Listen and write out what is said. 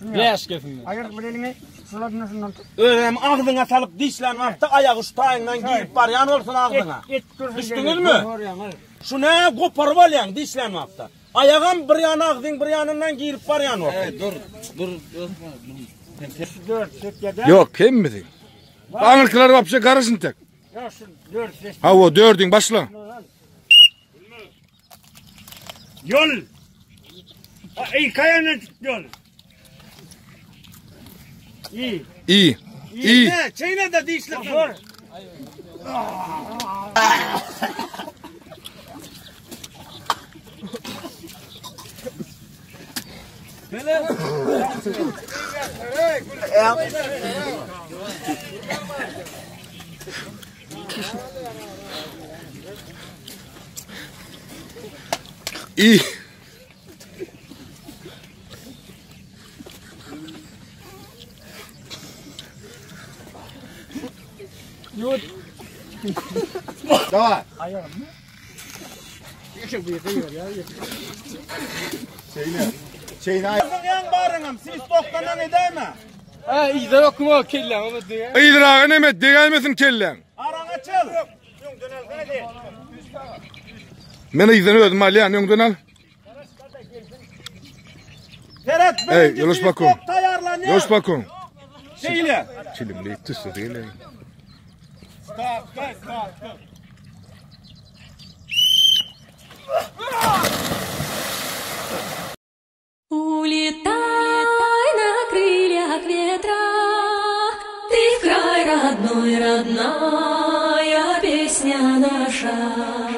Beş kefim. Ayır bir elini. Şuradan şundan tut. Öğrenim ağzına salıp dişlen vakti ayak ustayından giyip var yan olsun ağzına. Düştünüz mü? Şu ne koparıp alayan dişlen vakti. Ayağın bir yana ağzın bir yanından giyip var yan olsun. Dur, dur, dur. Yedi. Yok kim mi değil? Anırkılar vapşa karışın tek. Ha o dördün başla. Yol. İyi kayanın yol. İyi. İyi. İyi. Ne? Çeyne de dişlen. Dur. İyi. Давай. Şeyine. Şeyine ay- Yan bağırınım siz doktanan edeyme. Ha, iyi de yok mu kellen ama diye. İyidir ağa Nemet değelmesin kellen. Aran açıl. Beni izden ödüm Ali yani yongdan al. Ferhat Hey, birinci Yunus Улетай на крыльях ветра, Ты в край родной, родная песня наша.